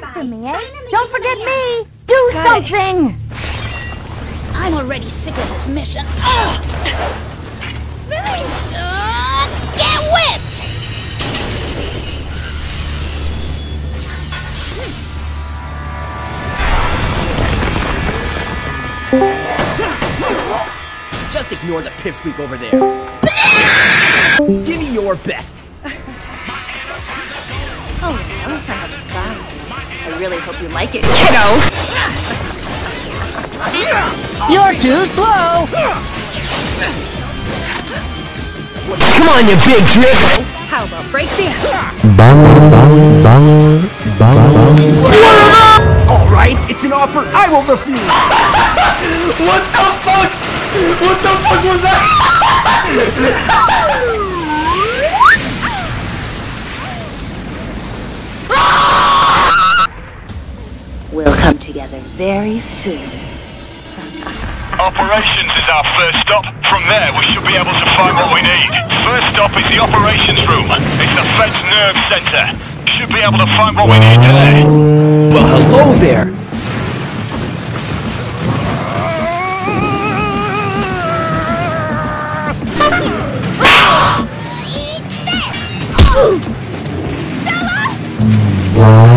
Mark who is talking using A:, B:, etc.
A: after me, eh? Don't forget me! Do
B: Got it.
A: something!
B: I'm already sick of this mission. Ugh. Uh, get whipped!
C: Just ignore the pipsqueak over there. Give me your best.
A: Oh, well, I have surprise. I really hope you like it, kiddo!
D: You're too slow!
C: Come on, you big dribble!
A: How about break the
C: Alright, it's an offer I will refuse! what the fuck? What the fuck was that?
A: We'll come together very soon.
E: Operations is our first stop. From there, we should be able to find what we need. First stop is the operations room. It's the Fed's nerve center. Should be able to find what we need there.
C: Well, hello there!
B: Eat this! Oh! Stella!
F: Wow.